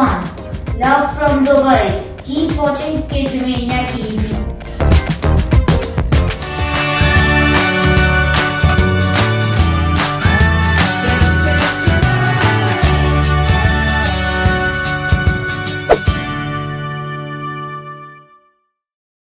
Love from Dubai. Keep watching Kids Mania TV.